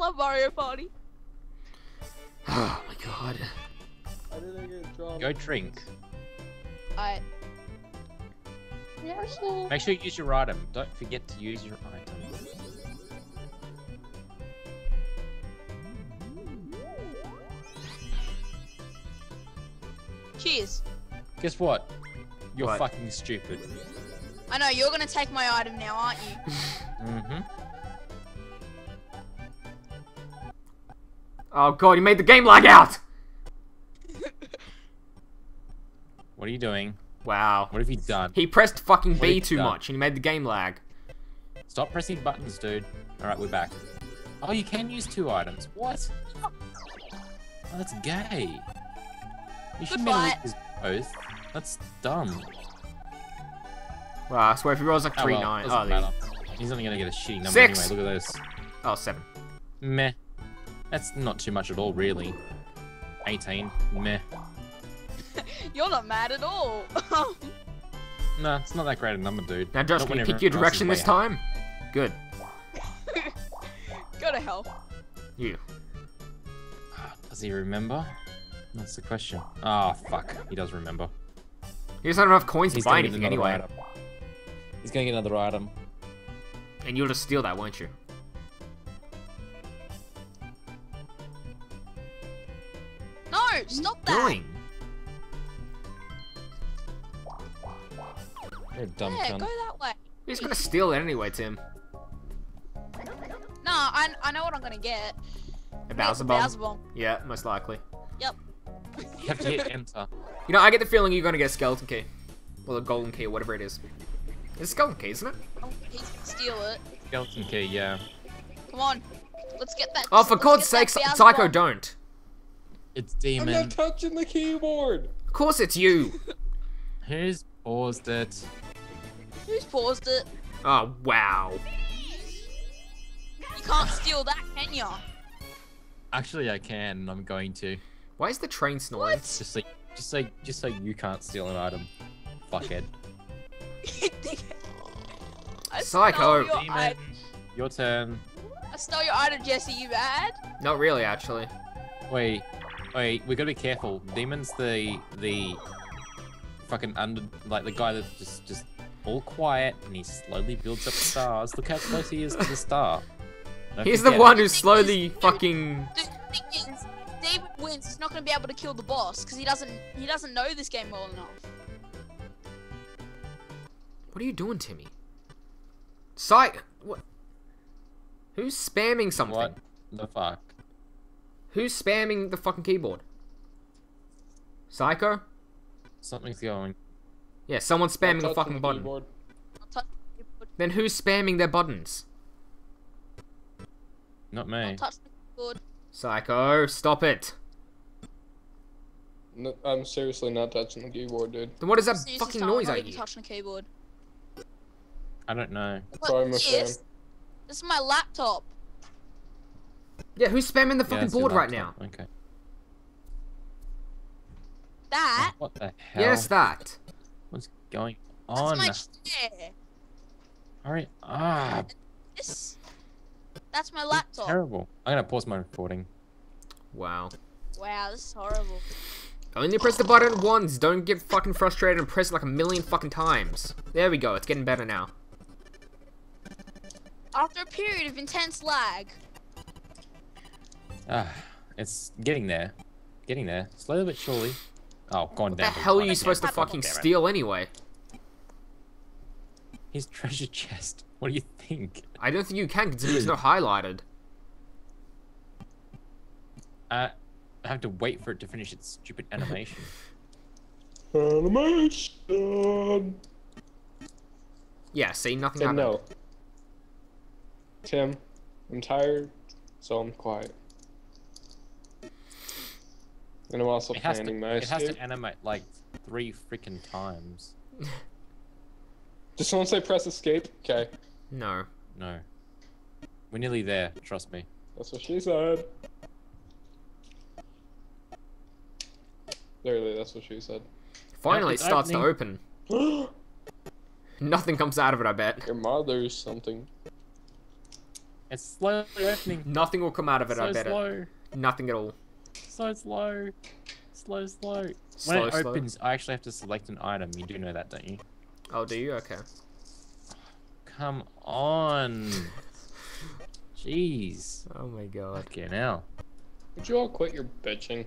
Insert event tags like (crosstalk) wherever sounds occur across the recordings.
love Mario Party. (sighs) Oh my god. How did I get dropped? Go drink. I. Make sure you use your item. Don't forget to use your item. Cheers. Guess what? You're What? fucking stupid. I know you're gonna take my item now, aren't you? (laughs) Mm-hmm. Oh god, he made the game lag out! What are you doing? Wow. What have you done? He pressed fucking What B too done? much and he made the game lag. Stop pressing buttons, dude. Alright, we're back. Oh, you can use two items. What? Oh, that's gay. You should Goodbye. use both. That's dumb. Wow, I swear if he rolls like Oh, 3 well, 9. doesn't Oh. He's only gonna get a shitty number Six. anyway. Look at this. Oh, seven. Meh. That's not too much at all, really. 18. Meh. (laughs) You're not mad at all. (laughs) No, it's not that great a number, dude. Now, Josh, Not can you pick your everyone else is direction this ahead. time? Good. (laughs) Go to hell. You. Does he remember? That's the question. Ah, fuck. He does remember. He doesn't have enough coins He's buy gonna get anything anyway. item. He's gonna get another item. And you'll just steal that, won't you? Stop that. Doing. You're a dumb yeah, cunt. go that way. He's gonna steal it anyway, Tim. No, I, I know what I'm gonna get. A Bowser bomb? Bowser bomb. Yeah, most likely. Yep. You have to hit enter. You know, I get the feeling you're gonna get a skeleton key. Or a golden key, or whatever it is. It's a skeleton key, isn't it? Oh, he's gonna steal it. Skeleton key, yeah. Come on. Let's get that. Oh, for let's God's get sake, Psycho, bomb. don't. It's demon. I'm demon. not touching the keyboard. Of course it's you. Who's paused it? Who's paused it? Oh, wow. You can't steal that, can ya? Actually, I can, and I'm going to. Why is the train snoring? Just so, just so, just so you can't steal an item, fuckhead. (laughs) I Psycho. Stole your, Demon, I, your turn. I stole your item, Jesse. You mad? Not really, actually. Wait, wait, we gotta be careful. Demon's the the fucking under like the guy that's just just all quiet and he slowly builds up stars. Look how close he is to the star. Don't He's the one it. who's slowly fucking. The thing is, David wins. He's not gonna be able to kill the boss because he doesn't. He doesn't know this game well enough. What are you doing, Timmy? Psych. What? Who's spamming something? What the fuck? Who's spamming the fucking keyboard? Psycho? Something's going. Yeah, someone's spamming a touching fucking the button. keyboard. I'll touch the keyboard. Then who's spamming their buttons? Not I'll me. touch the keyboard. Psycho, stop it. No, I'm seriously not touching the keyboard, dude. Then what is that Seriously, fucking noise I'm I not even hear? touching the keyboard. I don't know. Sorry, I'm a What fan. is? This is my laptop. Yeah, who's spamming the fucking it's your board right now? Okay. That. Oh, what the hell? Yes, that. What's going on? That's on? my chair. Hurry up! This. That's my It's laptop. Terrible. I'm gonna pause my recording. Wow. Wow, this is horrible. Only press the button once. Don't get fucking frustrated and press it like a million fucking times. There we go. It's getting better now. After a period of intense lag, Ah, it's getting there. Getting there. Slowly but surely. Oh, gone What the hell are you Damn supposed to fucking steal anyway? His treasure chest. What do you think? I don't think you can because it's not highlighted. Uh, I have to wait for it to finish its stupid animation. (laughs) Animation. Yeah, see, nothing Tim, happened. no. Tim, I'm tired, so I'm quiet. And I'm also it has to. planning my It has escape. to animate like three freaking times. Just someone say press escape. Okay, No. No. We're nearly there. Trust me. that's what she said. Literally, that's what she said. Finally, it it's starts to open. (gasps) Nothing comes out of it, I bet. Your mother's something. It's slowly opening. Nothing will come out of it, so I bet it. Nothing at all. So slow. Slow, slow. When Slow, it slow. opens, I actually have to select an item. You do know that, don't you? Oh, do you? Okay. Come on. Jeez. Oh my god. Fucking hell. Would you all quit your bitching?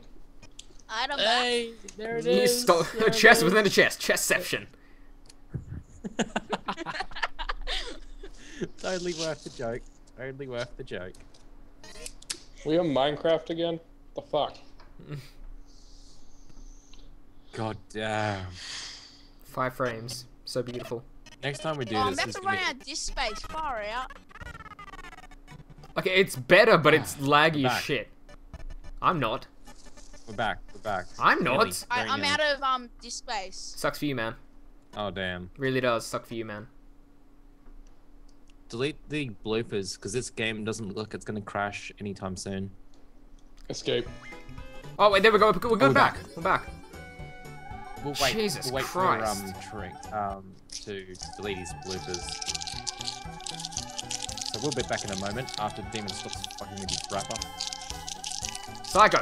Item back. Hey, there it You is. stole there a it chest is. within a chest. Chestception. (laughs) totally worth the joke. Totally worth the joke. We have Minecraft again? The fuck? God damn. Five frames. So beautiful. Next time we do Oh, I'm this, about to run be- out of disk space. Far out. Okay, it's better, but it's laggy as shit. I'm not. We're back. We're back. I'm not. Nearly, I, I'm nearly. out of um disk space. Sucks for you, man. Oh damn. Really does. Suck for you, man. Delete the bloopers because this game doesn't look like it's gonna crash anytime soon. Escape. Oh, wait, there we go. We're we're good back. back. We're back. We'll wait. Jesus we'll wait Christ. for um, Trink, um to delete his bloopers. So we'll be back in a moment after Demon stops fucking with his rapper. Psycho.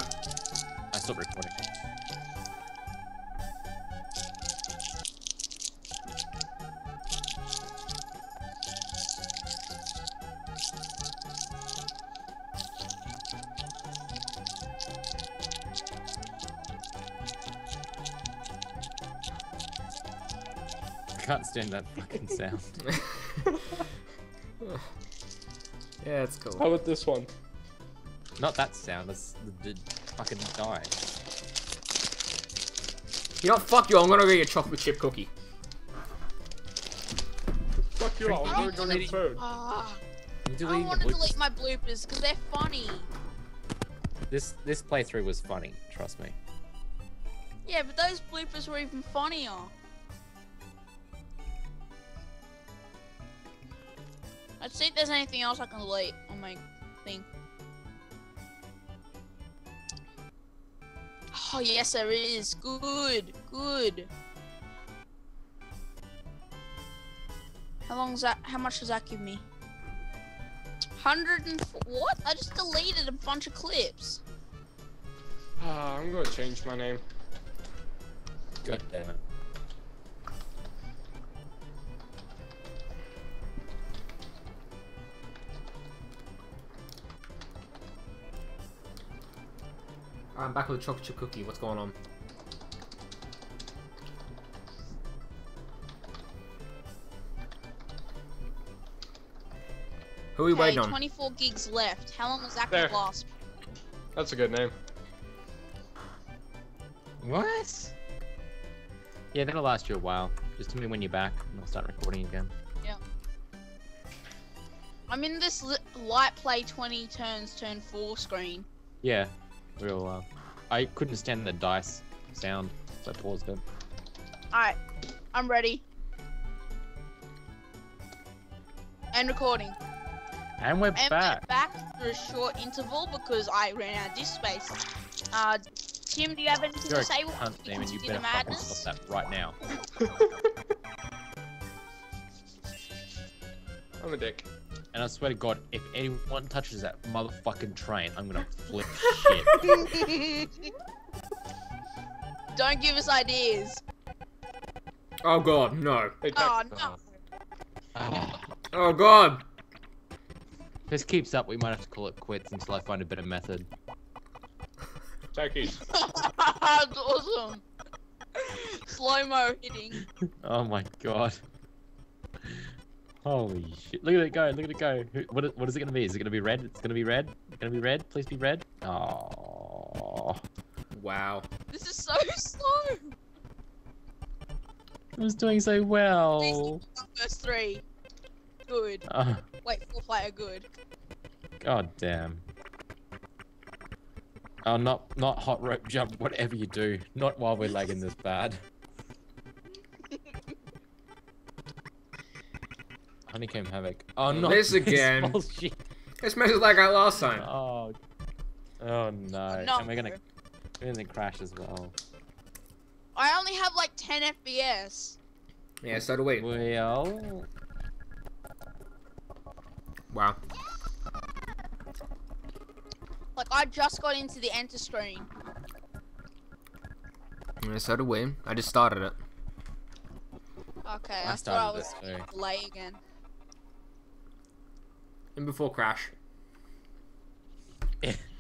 I stopped recording. I that fucking sound. (laughs) yeah, it's cool. How about this one? Not that sound, that's the, the fucking die. You know what? Fuck you. I'm gonna go get a chocolate chip cookie. Fuck you all. I I'm gonna go get food. You I don't want to delete my bloopers because they're funny. This this playthrough was funny, trust me. Yeah, but those bloopers were even funnier. Let's see if there's anything else I can delete on my thing. Oh yes, there is. Good, good. How long's that? How much does that give me? Hundred and what? I just deleted a bunch of clips. Ah, I'm gonna change my name. God damn it. I'm back with a chocolate chip cookie. What's going on? Who are we Okay, waiting on? 24 gigs left. How long does that There. gonna last? That's a good name. What? Yeah, that'll last you a while. Just tell me when you're back, and I'll start recording again. Yeah. I'm in this li- light play 20 turns turn 4 screen. Yeah, real. Uh, I couldn't stand the dice sound, so I paused it. Alright, I'm ready. And recording. And we're And back. we're back for a short interval because I ran out of disk space. Uh, Tim, do you have anything You're a to say? cunt, we Damon. You continue better the fucking madness? stop that right now. (laughs) I'm a dick. And I swear to God, if anyone touches that motherfucking train, I'm gonna flip (laughs) shit. Don't give us ideas. Oh god, no. Hey, Oh no. Oh god. If this keeps up, we might have to call it quits until I find a better method. Teckiies. (laughs) That's awesome. Slow mo hitting. (laughs) Oh my god. Holy shit. Look at it go, look at it go. Who- What is, what is it gonna be? Is it gonna be red? It's gonna be red? It's gonna be red? Please be red? Oh, Wow. This is so (laughs) slow. it was doing so well. First three. Good. Oh, Wait, four player good. god damn. Oh, not not hot rope jump. Whatever you do, not while we're lagging this bad. Honeycomb havoc. Oh no! This (laughs) again. bullshit. This messes like that last time. Oh. Oh no. No. And we're gonna we're gonna crash as well. I only have like 10 FPS. Yeah, so do we. Well Wow. Like I just got into the enter screen. Yeah, so do we. I just started it. Okay, I I, thought I was this too. late again. And before crash.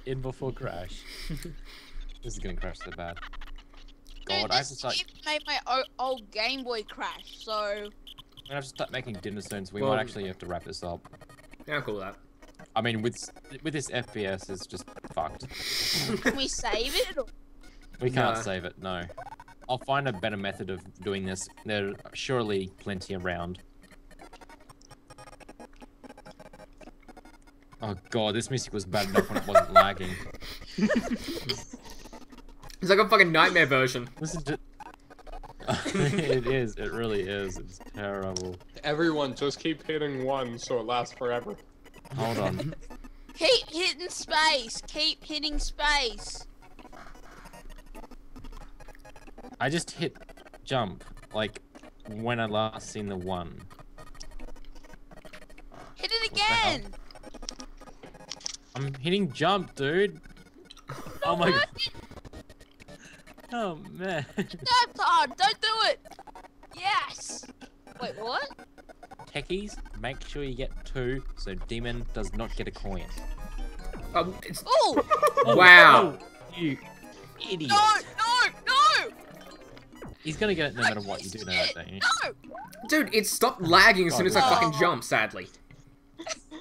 In before crash. (laughs) this is gonna crash so bad. Dude, God, I have to start. made my o- old Game Boy crash, so I'm gonna have to start making dinner soon, so we Well- might actually have to wrap this up. Yeah, I'm cool that. I mean, with with this FPS, it's just fucked. can we save it? Or... We can't Nah. save it. No. I'll find a better method of doing this. There are surely plenty around. Oh god, this music was bad enough when it wasn't lagging. (laughs) It's like a fucking nightmare version. Listen to. (laughs) it is. It really is. It's terrible. Everyone, just keep hitting one so it lasts forever. Hold on. Keep hitting space. Keep hitting space. I just hit jump like when I last seen the one. Hit it What the hell? again. I'm hitting jump, dude. Oh my god. Oh man. That's hard. Don't do it. Yes. Wait, what? Teckiies, make sure you get two so Demon does not get a coin. Um, it's, (laughs) Oh Wow. oh, you idiot. no, no, no, He's gonna get it no matter what you do know that, don't you? no. dude, it stopped lagging as soon as I fucking Oh. jumped, sadly. (laughs)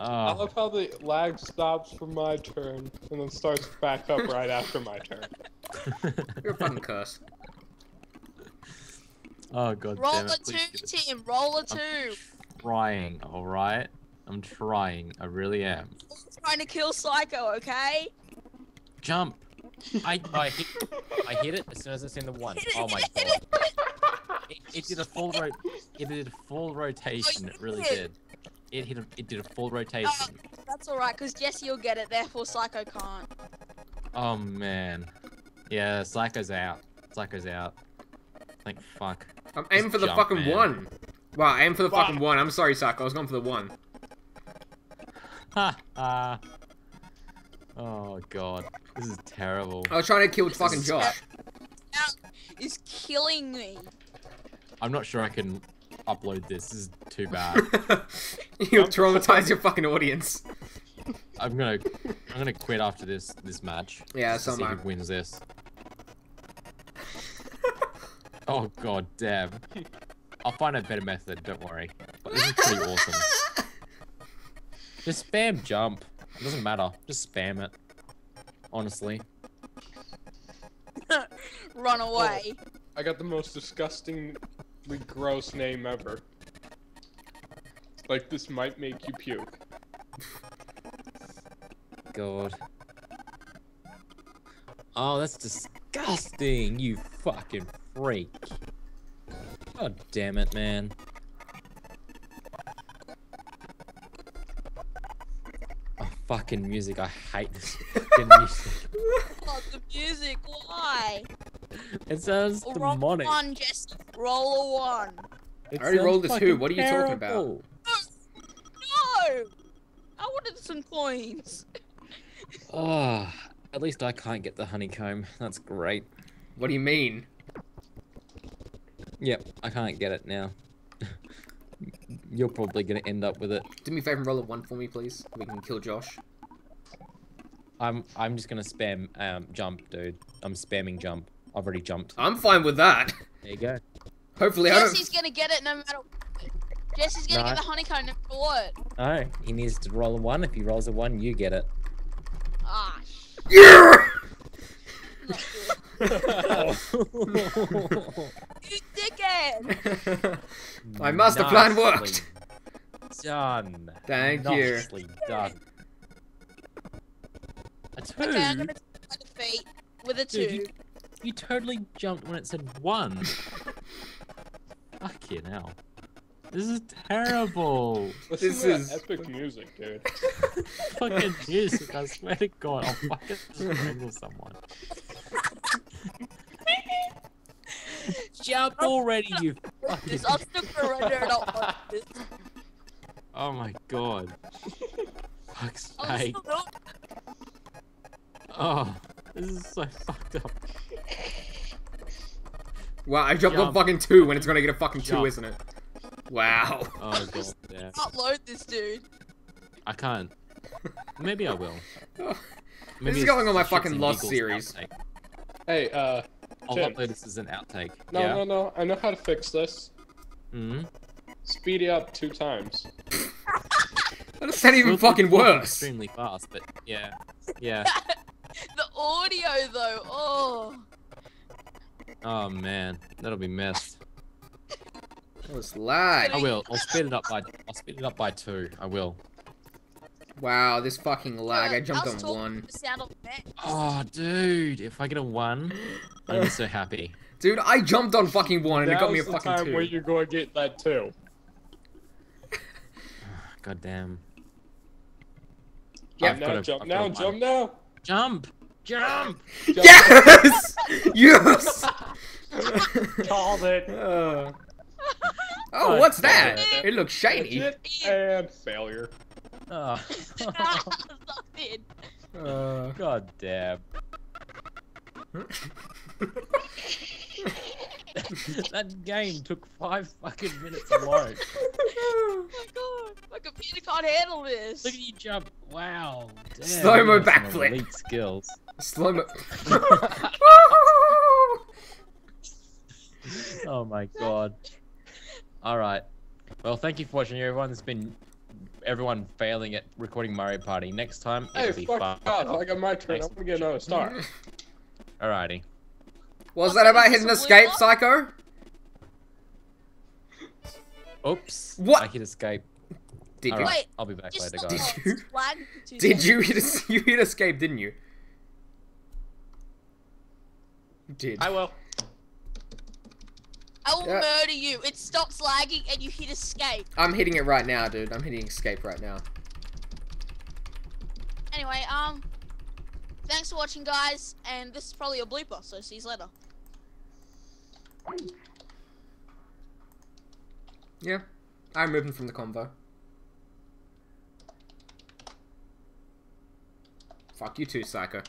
I Oh, love how the lag stops for my turn and then starts back up right after my turn. (laughs) You're a fucking curse. oh god Roll damn a it. please two, get it. Tim. Roll a two. Trying, alright? I'm trying, I really am. Trying to kill Psycho, okay? Jump! I, (laughs) oh, I, hit, I hit it as soon as I seen the one. Hit it, Oh my hit god. it. It, it did a full ro- it did a full oh, rotation, it really did. did. It hit a, it did a full rotation. Oh, that's alright, because Jesse will get it, therefore Psycho can't. Oh man. Yeah, Psycho's out. Psycho's out. Thank fuck. I'm aiming for the jump, fucking man. one. Wow, aim for the Fuck. fucking one. I'm sorry, Psycho. I was going for the one. Ha (laughs) ha. Oh god. This is terrible. I was trying to kill This fucking is- Josh. Is killing me. I'm not sure I can upload this. This is too bad. (laughs) You'll traumatize your fucking audience. I'm gonna I'm gonna quit after this this match. Yeah, just to so see who wins this. (laughs) Oh god damn. I'll find a better method, don't worry. But this is pretty (laughs) awesome. Just spam jump. It doesn't matter. Just spam it. Honestly. Run oh, away. I got the most disgustingly gross name ever. Like, this might make you puke. God. Oh, that's disgusting, you fucking freak. God damn it, man. Oh, fucking music. I hate this fucking (laughs) music. Oh, the music, why? It sounds Roll a demonic. one, Jesse. Roll a one. It I already rolled a two. What are you talking about? No! I wanted some coins. Oh, (laughs) at least I can't get the honeycomb. That's great. What do you mean? Yep, I can't get it now. (laughs) You're probably gonna end up with it. Do me a favor and roll a one for me, please. We can kill Josh. I'm I'm just gonna spam um jump, dude. I'm spamming jump. I've already jumped. I'm fine with that. There you go. Hopefully, I Jesse's gonna get it no matter Jesse's gonna No. get the honeycomb no matter what. Oh, he needs to roll a one. If he rolls a one, you get it. Ah, sh- Yeah! not. You dickhead! My master plan worked. Nicely Done. Thank you. Nicely done. A two. Okay, I'm gonna take my defeat with a Dude, two. you, you totally jumped when it said one. Fuck you now. This is terrible. Listen (laughs) This is- epic music, dude. (laughs) fucking music, I swear to God, I'll fucking strangle someone. Jump already, you fucking... This, I'm still gonna render it out this. Oh my god. Fuck's oh, I'm sake. Oh, this is so (laughs) fucked up. Wow, I jumped on Jump. fucking two when it's gonna get a fucking two, isn't it? Wow. Oh god, (laughs) yeah. Upload this dude. I can't. Maybe I will. (laughs) this is going on my fucking Lost series. outtake. Hey, uh, I'll Jim. upload this as an outtake. no, yeah. no, no. I know how to fix this. Mm-hmm. Speed it up two times. (laughs) That sound even fucking worse. Extremely fast, but yeah, yeah. The audio though. Oh. Oh man, that'll be messed. That was lag. I will. I'll speed it up by. I'll speed it up by two. I will. Wow, this fucking lag. I jumped us on one. The sound of that. Oh, dude, if I get a one, I'm be so happy. Dude, I jumped on fucking one and it got me a Now's the fucking time two. where you're going to get that too. (sighs) God damn. Yeah, now a- jump I've now, jump now. Jump! Jump! Jump (laughs) Yes! (laughs) yes! (laughs) Called it. Uh. Oh, God what's that? it. It looks shiny. Legit and failure. Oh. (laughs) Uh. God damn. (laughs) that game took five fucking minutes alone. Oh my god. My computer can't handle this. Look at you jump. Wow. Damn, Slow-mo you have some backflip. Elite skills. Slow mo. Oh my god. Alright. Well, thank you for watching, everyone. It's been everyone failing at recording Mario Party. Next time, Hey, it'll be fuck fun. off. I got my turn. I'm gonna get another star. (laughs) Alrighty. Was that about his escape, Psycho? Oops. What? I hit escape. Did you? Alright, Wait, I'll be back Just later, guys. Did the you? flag two Did you hit you hit escape, didn't you? You did. I will. I will Yeah. murder you. It stops lagging and you hit escape. I'm hitting it right now, dude. I'm hitting escape right now. Anyway, um, thanks for watching, guys. And this is probably a blooper, so see you later. Yeah. I'm moving from the convo. Fuck you too. Psycho.